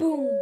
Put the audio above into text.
Boom.